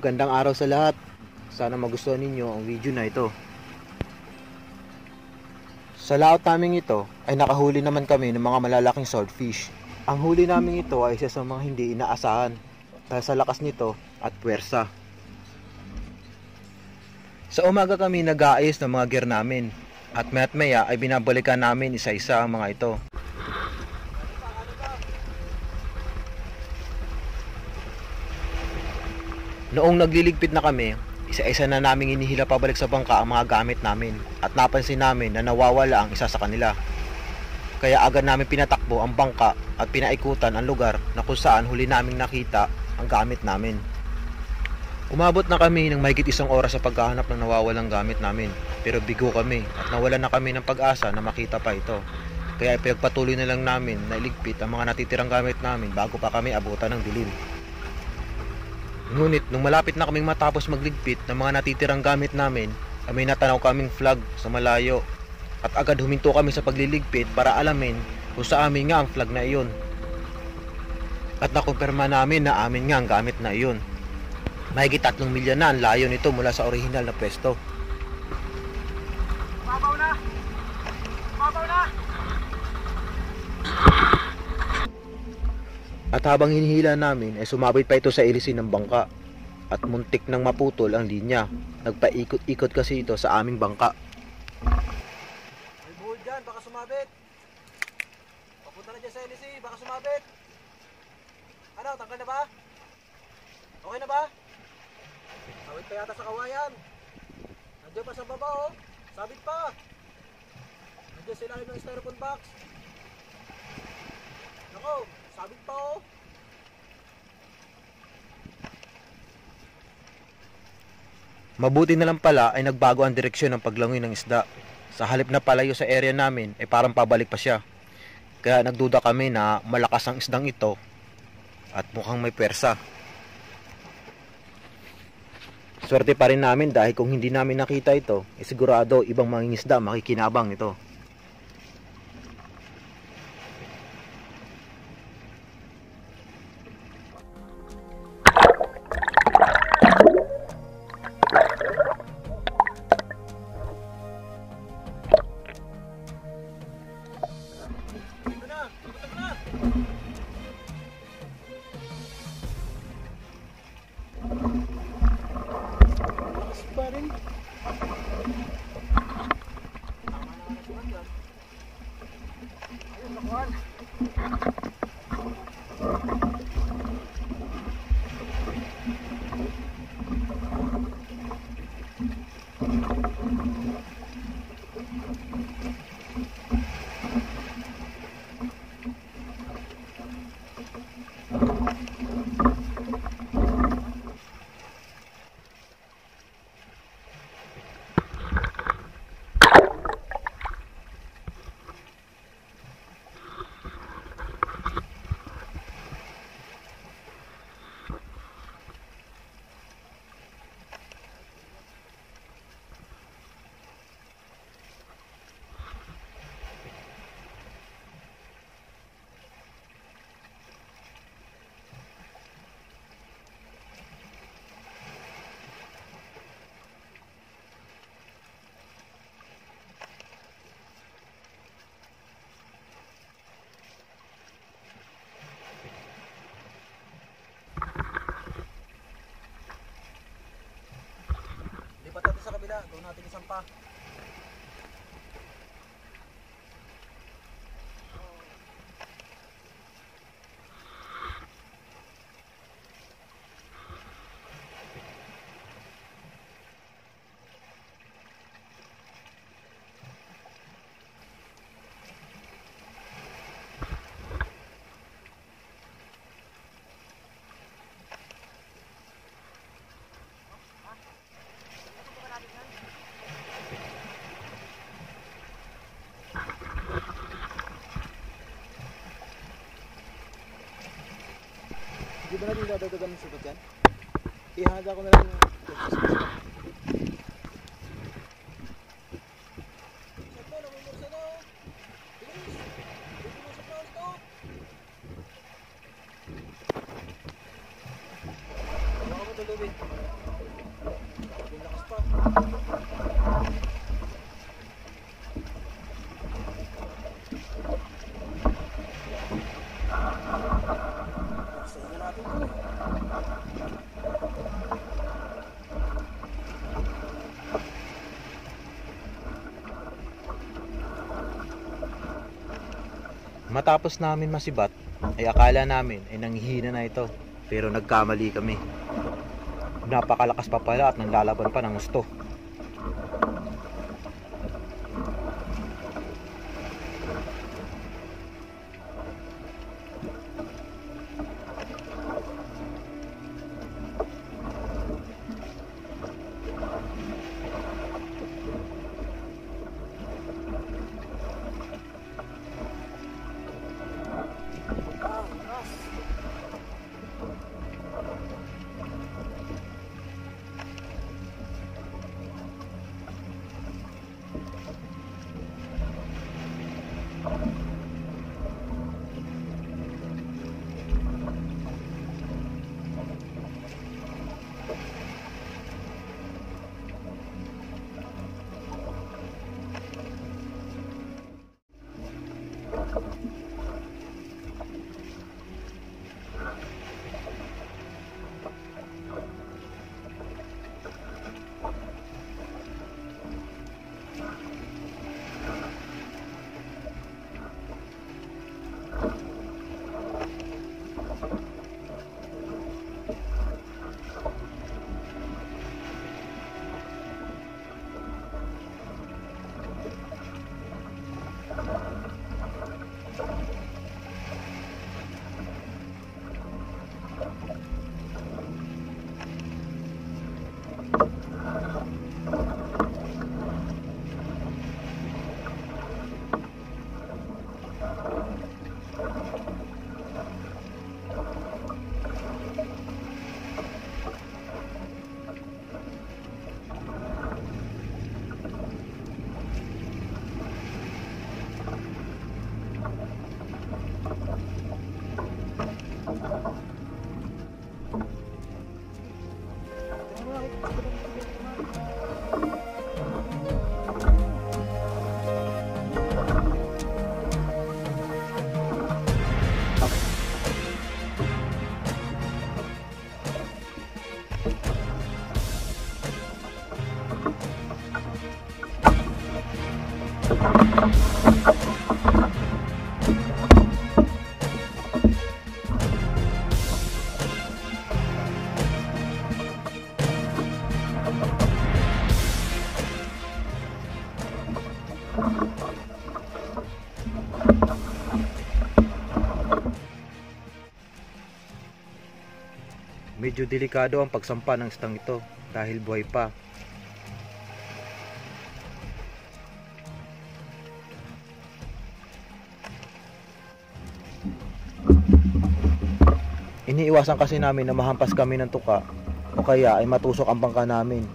Magandang araw sa lahat. Sana magustuhan ninyo ang video na ito. Sa laot naming ito ay nakahuli naman kami ng mga malalaking swordfish. Ang huli namin ito ay isa sa mga hindi inaasahan dahil sa lakas nito at puwersa. Sa umaga kami nag-aayos ng mga gear namin at mayat maya ay binabalikan namin isa-isa ang mga ito. Noong nagliligpit na kami, isa-isa na naming inihila pabalik sa bangka ang mga gamit namin at napansin namin na nawawala ang isa sa kanila. Kaya agad namin pinatakbo ang bangka at pinaikutan ang lugar na kung saan huli naming nakita ang gamit namin. Umabot na kami ng mahigit isang oras sa paghahanap ng nawawalang gamit namin pero bigo kami at nawalan na kami ng pag-asa na makita pa ito. Kaya pinagpatuloy na lang namin na iligpit ang mga natitirang gamit namin bago pa kami abutan ng dilim. Ngunit nung malapit na kaming matapos magligpit ng mga natitirang gamit namin, ay may natanaw kaming flag sa malayo. At agad huminto kami sa pagliligpit para alamin kung sa amin nga ang flag na iyon. At nakumpirma namin na amin nga ang gamit na iyon. Mahigit tatlong milya na ang layo nito mula sa orihinal na pwesto. Mabaw na! Mabaw na! At habang hinihila namin ay sumabit pa ito sa ilisin ng bangka at muntik nang maputol ang linya. Nagpaikot-ikot kasi ito sa aming bangka. May buhol dyan, baka sumabit. Papunta na dyan sa LC, baka sumabit. Ano, tanggal na ba? Okay na ba? Sabit pa yata sa kawayan. Nandiyan pa sa baba oh. Sabit pa. Nandiyan sa ilalim ng styrofoam box. Nako, sabit pa. Mabuti na lang pala ay nagbago ang direksyon ng paglangoy ng isda. Sa halip na palayo sa area namin ay parang pabalik pa siya. Kaya nagduda kami na malakas ang isdang ito at mukhang may persa. Swerte pa rin namin dahil kung hindi namin nakita ito, eh sigurado ibang mangingisda makikinabang ito. Gawin natin isang pa. Di ba natin dadagdagan ng sugat yan? Ihanda ko na lang yung... Matapos namin masibat, ay akala namin ay nanghihina na ito. Pero nagkamali kami. Napakalakas pa pala at nanlalaban pa ng gusto. Thank Medyo delikado ang pagsampa ng stang ito dahil buhay pa. Iniiwasan kasi namin na mahampas kami ng tuka o kaya ay matusok ang bangka namin.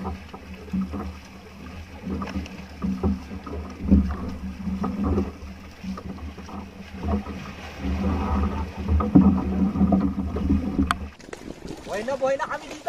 Buhay na, buhay na kami dito!